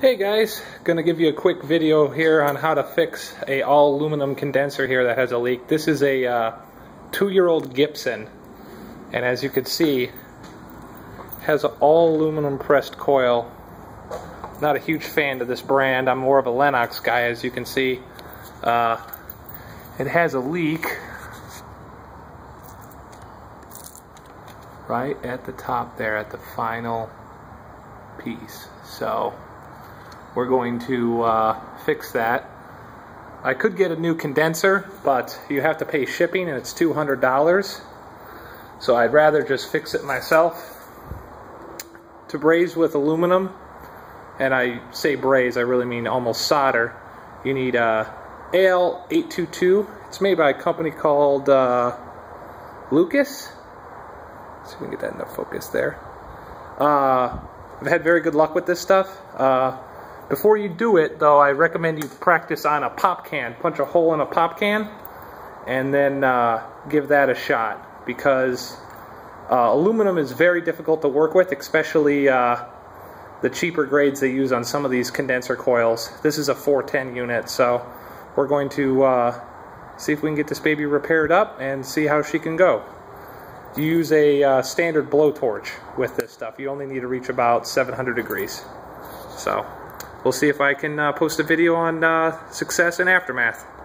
Hey guys, gonna give you a quick video here on how to fix a all aluminum condenser here that has a leak. This is a uh, two-year-old Gibson and as you can see has an all aluminum pressed coil. Not a huge fan of this brand, I'm more of a Lennox guy as you can see. Uh, it has a leak right at the top there at the final piece. So we're going to uh, fix that. I could get a new condenser, but you have to pay shipping and it's $200. So I'd rather just fix it myself. To braze with aluminum, and I say braze, I really mean almost solder, you need a AL822. It's made by a company called uh, Lucas. Let's see if we can get that in the focus there. Uh, I've had very good luck with this stuff. Uh, before you do it, though, I recommend you practice on a pop can. Punch a hole in a pop can and then uh, give that a shot because uh, aluminum is very difficult to work with, especially uh, the cheaper grades they use on some of these condenser coils. This is a 410 unit, so we're going to uh, see if we can get this baby repaired up and see how she can go. Use a uh, standard blowtorch with this stuff. You only need to reach about 700 degrees. So we'll see if I can uh, post a video on uh, success and aftermath.